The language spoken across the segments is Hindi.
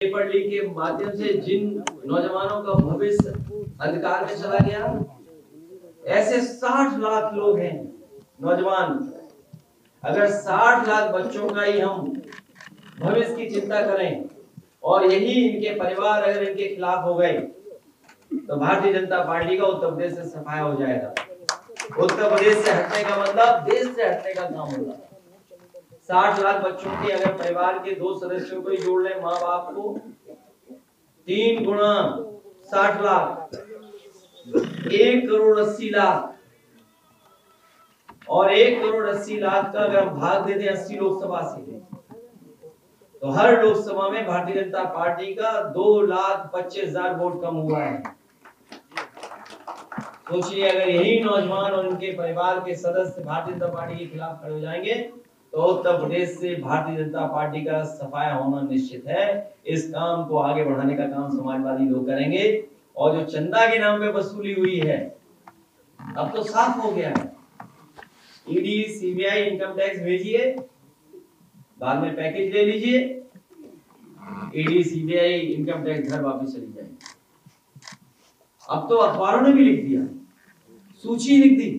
पेपर के माध्यम से जिन नौजवानों का भविष्य अंधकार में चला गया, ऐसे साठ लाख लोग हैं, नौजवान। अगर साठ लाख बच्चों का ही हम भविष्य की चिंता करें और यही इनके परिवार अगर इनके खिलाफ हो गए तो भारतीय जनता पार्टी का उत्तर प्रदेश से सफाया हो जाएगा। उत्तर प्रदेश से हटने का मतलब देश से हटने का काम होगा। साठ लाख बच्चों के अगर परिवार के दो सदस्यों को जोड़ ले माँ बाप को, तीन गुणा साठ लाख, एक करोड़ अस्सी लाख, और एक करोड़ अस्सी लाख का अगर हम भाग दे दें अस्सी लोकसभा से तो हर लोकसभा में भारतीय जनता पार्टी का दो लाख पच्चीस हज़ार वोट कम हुआ है। सोचिए, अगर यही नौजवान और उनके परिवार के सदस्य भारतीय जनता पार्टी के खिलाफ खड़े हो जाएँगे तो प्रदेश से भारतीय जनता पार्टी का सफाया होना निश्चित है। इस काम को आगे बढ़ाने का काम समाजवादी लोग करेंगे। और जो चंदा के नाम पे वसूली हुई है, अब तो साफ़ हो गया है। ईडी, सीबीआई इनकम टैक्स भेजिए, बाद में पैकेज ले लीजिए। ईडी, सीबीआई इनकम टैक्स घर वापस चली जाएगी। अब तो अखबारों ने भी लिख दिया। सूची लिख दी।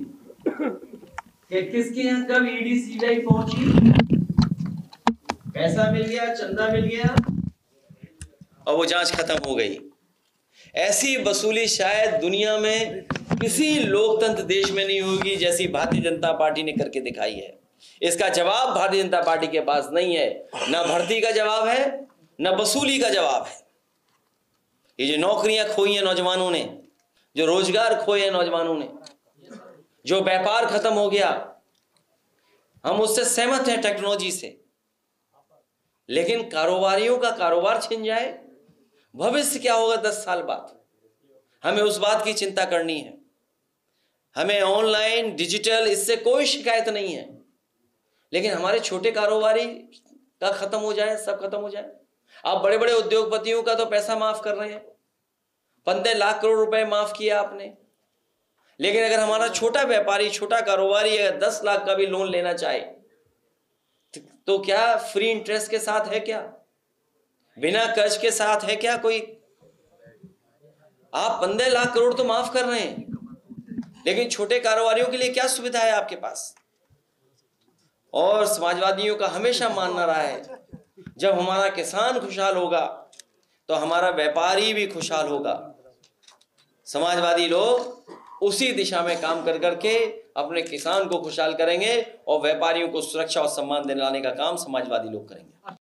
कि किसके यहाँ कब ईडी सीबीआई पहुँची? पैसा मिल गया, चंदा मिल गया। और वो जाँच खत्म हो गई। ऐसी वसूली शायद दुनिया में किसी लोकतंत्र देश में नहीं होगी जैसी भारतीय जनता पार्टी ने करके दिखाई है। इसका जवाब भारतीय जनता पार्टी के पास नहीं है। न भर्ती का जवाब है, न वसूली का जवाब है। ये जो नौकरियाँ खोई हैं नौजवानों ने, जो रोज़गार खोए हैं नौजवानों ने जो व्यापार खत्म हो गया, हम उससे सहमत हैं टेक्नोलॉजी से। लेकिन कारोबारियों का कारोबार छिन जाए, भविष्य क्या होगा दस साल बाद? हमें उस बात की चिंता करनी है। हमें ऑनलाइन डिजिटल इससे कोई शिकायत नहीं है। लेकिन हमारे छोटे कारोबारी का खत्म हो जाए, सब खत्म हो जाए। आप बड़े बड़े उद्योगपतियों का तो पैसा माफ़ कर रहे हैं। पंद्रह लाख करोड़ रुपए माफ़ किया आपने। लेकिन अगर हमारा छोटा व्यापारी, छोटा कारोबारी अगर दस लाख का भी लोन लेना चाहे तो क्या फ्री इंटरेस्ट के साथ है क्या? बिना कर्ज के साथ है क्या कोई? आप पंद्रह लाख करोड़ तो माफ़ कर रहे हैं, लेकिन छोटे कारोबारियों के लिए क्या सुविधा है आपके पास? और समाजवादियों का हमेशा मानना रहा है, जब हमारा किसान खुशहाल होगा तो हमारा व्यापारी भी खुशहाल होगा। समाजवादी लोग उसी दिशा में काम कर करके अपने किसान को खुशहाल करेंगे और व्यापारियों को सुरक्षा और सम्मान दिलाने का काम समाजवादी लोग करेंगे।